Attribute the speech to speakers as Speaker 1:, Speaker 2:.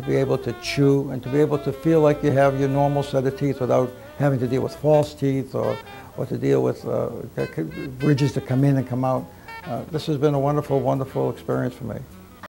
Speaker 1: to be able to chew and to be able to feel like you have your normal set of teeth without having to deal with false teeth or, or to deal with uh, bridges that come in and come out. Uh, this has been a wonderful, wonderful experience for me.